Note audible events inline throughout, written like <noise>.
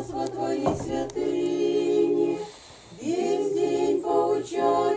нас во Твоей святыне, весь день поучайтесь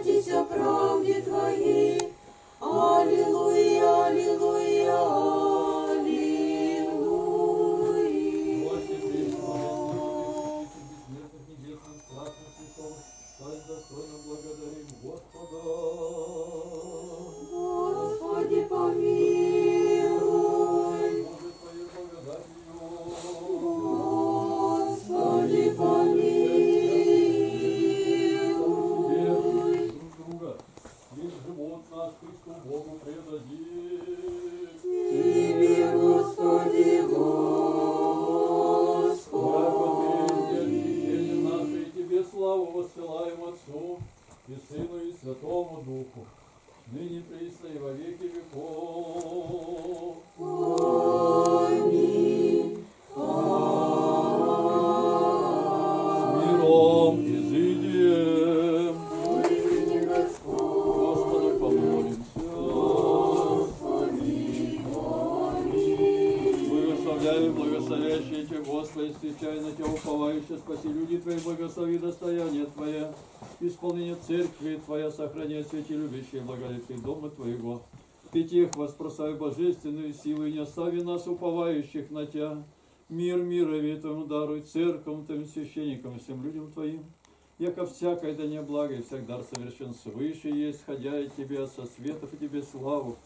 ныне присно и во веки веков. Аминь. С миром изыдем. Господу помолимся. Благословляю, благословящие Тебя, Господи, встречай на Тебя уповающие, спаси люди Твои, благослови достояние Твое, исполнение церкви Твоя, сохраняй святи любящие, благолепие дома Твоего. Пятих воспросай божественную силу, и не остави нас, уповающих на Тебя. Мир мирови Твоему даруй, церковным Твоим священникам, всем людям Твоим. Яко всякое да не благо, и всяк дар совершен свыше есть, ходя и Тебе со светов, и Тебе славу,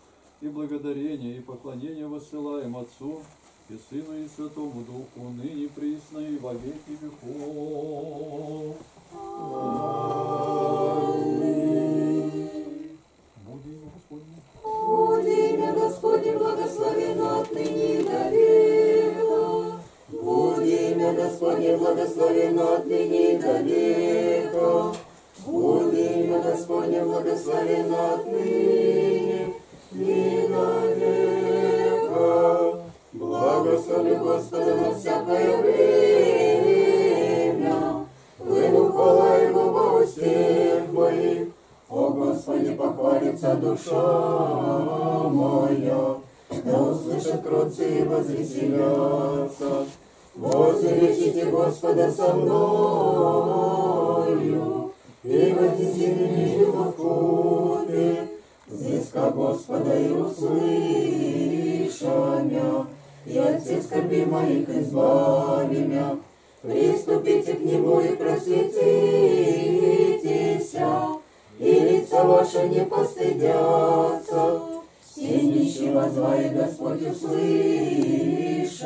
и благодарение, и поклонение воссылаем Отцу, и Сыну, и Святому Духу, ныне присно и во веки веков. Хвала Его во устах моих. О Господи, похвалится душа моя, да услышат кротцы и возвеселятся. Возвеличите Господа со мною, и вознесите нижнего в купе, взыска Господа и услыша мя, и от всех скорби моих избави мя. Приступите к Нему и просветитесь, и лица ваши не постыдятся. Все нищие возвали Господь услышай,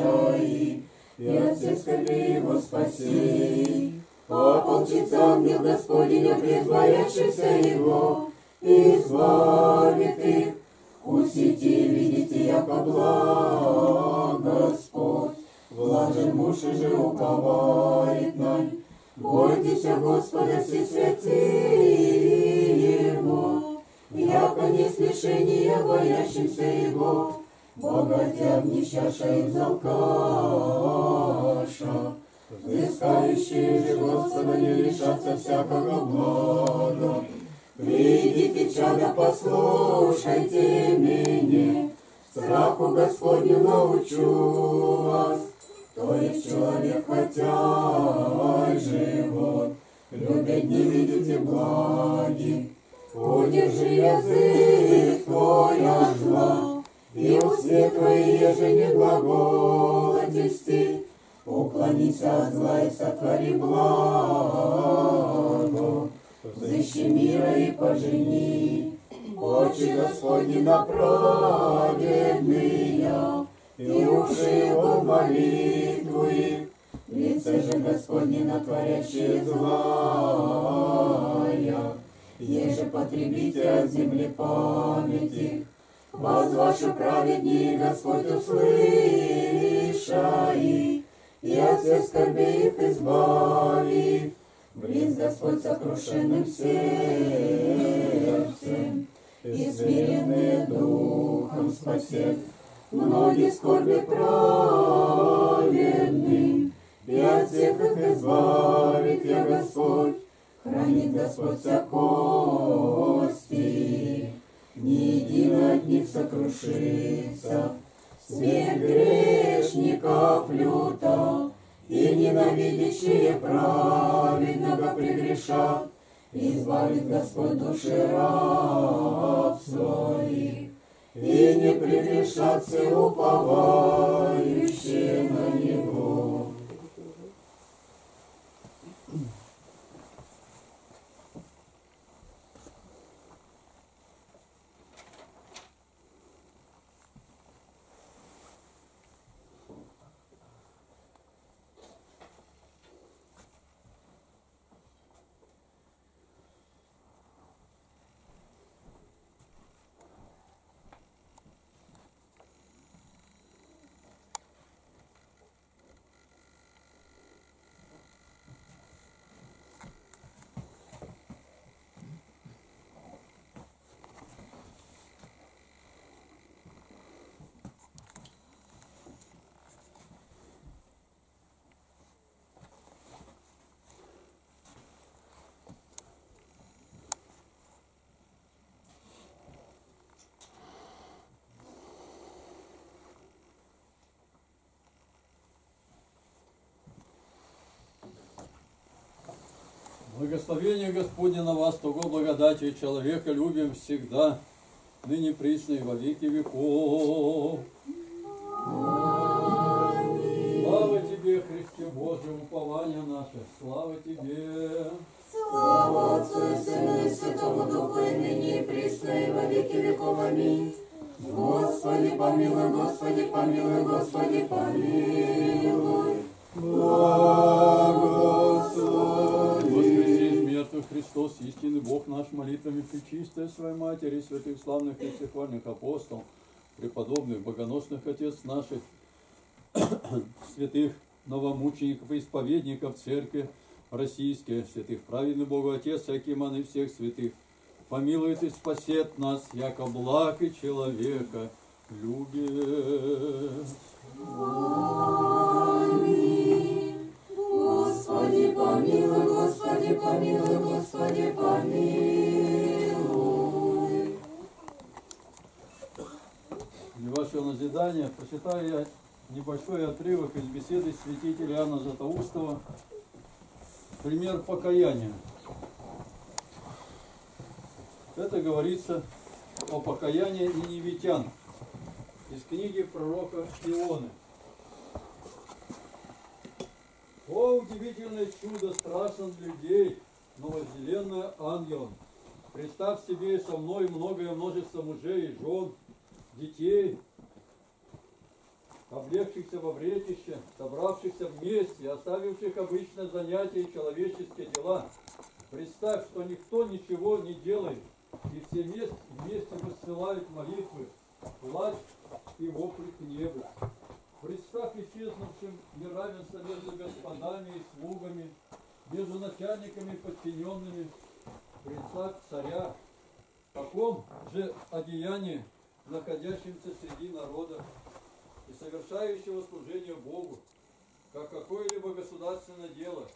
и от всех скорби его спаси. Ополчится ангел Господень, призбавившийся его, и избавит их. Усите, видите, яко благ Господь, блажен муж и же уповает на нь. Бойтесь Господа, все святые Его, яко не смешение боящимся Его, богатям нищаша и взалкаша. Взыскающие же Господа не лишатся всякого блага. Чадо, послушайте меня, страху Господню научу вас. То есть человек, хотя живот, любит не видите благи. Удержи язык твой от зла, и усы твои, еже не глаголотисти. Уклонись от зла и сотвори благо. Пожени, очи Господни на праведные, и уши его молитву их, лице же Господне на творящие злая. Еже потребите от земли памяти, вас ваши праведнее Господь услышай, и от всех скорбей их избави. Близ Господь сокрушенным сердцем, и смиренные духом спасет. Многие скорби праведным, и от всех их избавит я Господь. Хранит Господь вся кости, ни един от них сокрушится. Смерть грешников люта, и ненавидящие праведного прегрешат, избавит Господь души раб своих, и не прегрешат все уповающие на Него. Благословение Господне на вас, того благодати человека любим всегда, ныне присно и во веки веков. Слава Тебе, Христе Божий, упование наше, слава Тебе. Слава Отцу и Сыну и Святому Духу, и ныне и присно, и во веки веков. Аминь. Господи, помилуй, Господи, помилуй, Господи, помилуй. Воскреси Бог наш, молитвами Пречистая Своей Матери, святых славных и всехвальных апостолов, преподобных, богоносных Отец наших, <coughs> святых новомучеников и исповедников Церкви Российской, святых праведный Богу Отец, Акиман и всех святых, помилует и спасет нас, яко благ и человека любит. Назидания прочитаю я небольшой отрывок из беседы святителя Иоанна Златоустова «Пример покаяния». Это говорится о покаянии ниневитян из книги пророка Ионы. О, удивительное чудо, страшен людей, но возделенное ангелом. Представь себе со мной многое множество мужей и жен, детей, облегшихся во вретище, собравшихся вместе, оставивших обычное занятие и человеческие дела. Представь, что никто ничего не делает, и все вместе, вместе высылают молитвы, плач и вопли к небу. Представь исчезнувшим неравенство между господами и слугами, между начальниками и подчиненными. Представь царя, в таком же одеянии, находящимся среди народа и совершающего служение Богу, как какое-либо государственное дело.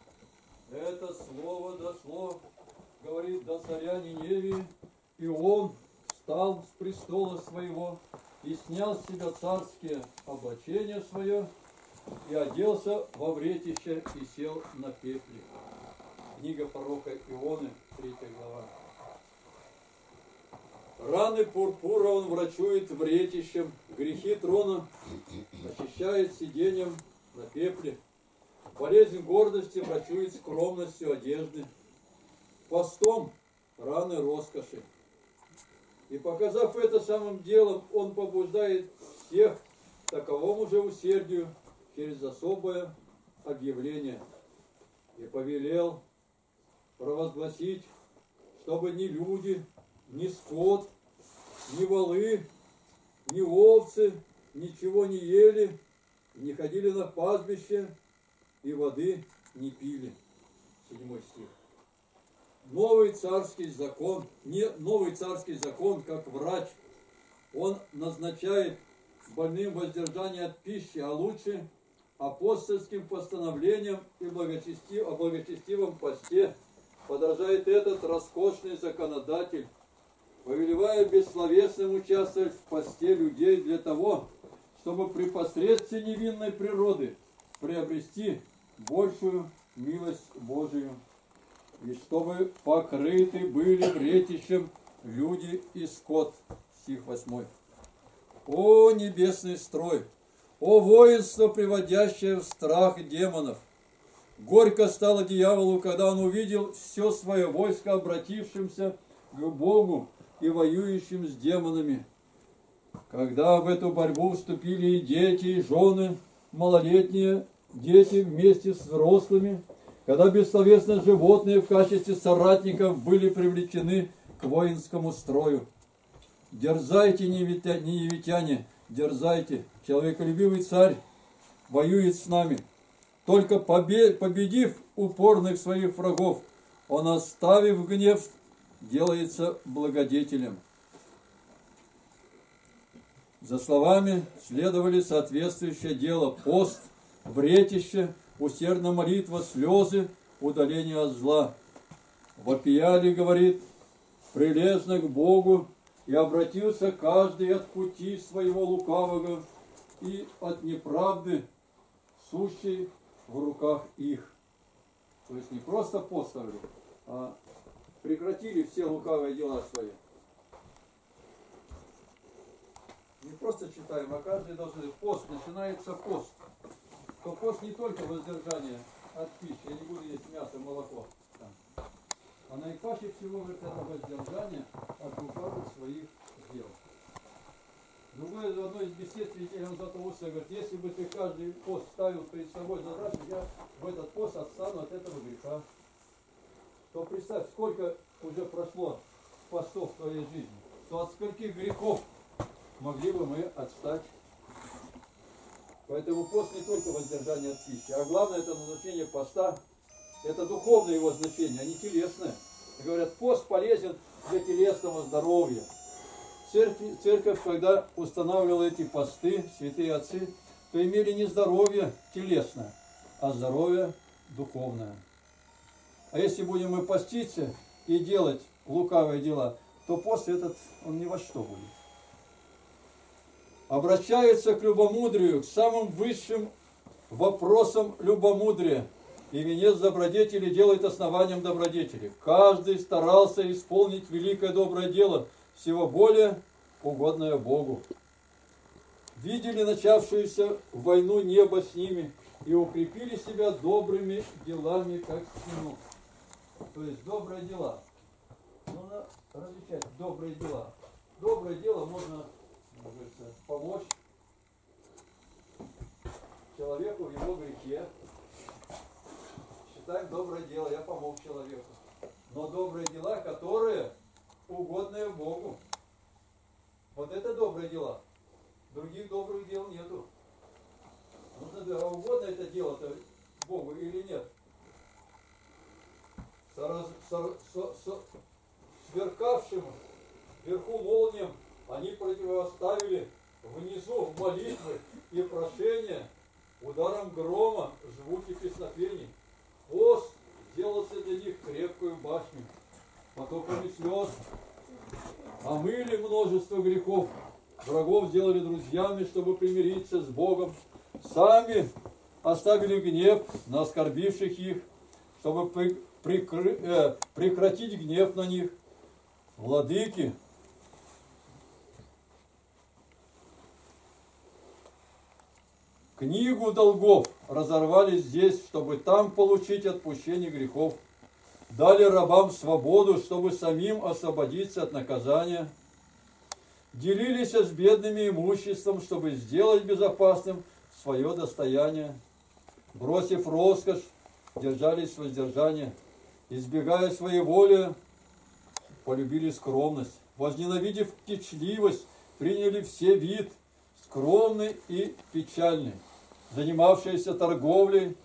Это слово дошло, говорит до царя Ниневии, и он встал с престола своего и снял с себя царские облачения свое, и оделся во вретище и сел на пепле. Книга пророка Ионы, 3 глава. Раны пурпура он врачует вретищем, грехи трона очищает сиденьем на пепле, болезнь гордости врачует скромностью одежды, постом раны роскоши. И показав это самым делом, он побуждает всех таковому же усердию через особое объявление. И повелел провозгласить, чтобы ни люди, ни скот, ни волы, ни овцы ничего не ели, не ходили на пастбище и воды не пили. Седьмой стих новый царский закон, не новый царский закон, как врач, он назначает больным воздержание от пищи, а лучше апостольским постановлением и благочестив, о благочестивом посте подражает этот роскошный законодатель, повелевая бессловесным участвовать в посте людей для того, чтобы при посредстве невинной природы приобрести большую милость Божию, и чтобы покрыты были вретищем люди и скот. Стих 8. О небесный строй! О воинство, приводящее в страх демонов! Горько стало дьяволу, когда он увидел все свое войско, обратившимся к Богу и воюющим с демонами. Когда в эту борьбу вступили и дети, и жены, малолетние дети вместе с взрослыми, когда бессловесные животные в качестве соратников были привлечены к воинскому строю. Дерзайте, неевитяне, дерзайте, человеколюбивый царь воюет с нами. Только победив упорных своих врагов, он, оставив гнев, делается благодетелем. За словами следовали соответствующее дело – пост, вретище, усердная молитва, слезы, удаление от зла. Вопияли, говорит, прилежно к Богу, и обратился каждый от пути своего лукавого и от неправды, сущей в руках их. То есть не просто поставили, а прекратили все лукавые дела свои. Не просто читаем, а каждый должен... Пост, начинается пост. То пост не только воздержание от пищи, я не буду есть мясо, молоко. А наипаче всего говорит, это воздержание от лукавых своих дел. Другое, одно из бесед святителя Златоуста говорит, если бы ты каждый пост ставил перед собой задачу, я в этот пост отстану от этого греха. То представь, сколько уже прошло постов в твоей жизни, то от скольких грехов могли бы мы отстать. Поэтому пост не только воздержание от пищи, а главное это назначение поста, это духовное его значение, а не телесное. И говорят, пост полезен для телесного здоровья. Церковь, церковь, когда устанавливала эти посты, святые отцы, то имели не здоровье телесное, а здоровье духовное. А если будем мы поститься и делать лукавые дела, то пост этот, он ни во что будет. Обращается к любомудрию, к самым высшим вопросам любомудрия. И венец добродетели делает основанием добродетели. Каждый старался исполнить великое доброе дело – всего более угодное Богу. Видели начавшуюся войну небо с ними и укрепили себя добрыми делами, как стену. То есть добрые дела. Нужно различать добрые дела. Доброе дело можно говорится, помочь человеку в его грехе. Считаем доброе дело, я помог человеку. Но добрые дела, которые угодное Богу. Вот это добрые дела. Других добрых дел нету. Нужно а угодно это дело-то Богу или нет? Сораз, сор, со, со, сверкавшим вверху молниям они противоставили внизу молитвы и прошения ударом грома, звуки песнопений. Пост сделался для них крепкую башню потоками слез, омыли множество грехов, врагов сделали друзьями, чтобы примириться с Богом, сами оставили гнев на оскорбивших их, чтобы прикры, э, прекратить гнев на них. Владыки, книгу долгов разорвали здесь, чтобы там получить отпущение грехов. Дали рабам свободу, чтобы самим освободиться от наказания, делились с бедными имуществом, чтобы сделать безопасным свое достояние, бросив роскошь, держались воздержания, избегая своей воли, полюбили скромность, возненавидев кичливость, приняли все вид, скромный и печальный, занимавшиеся торговлей,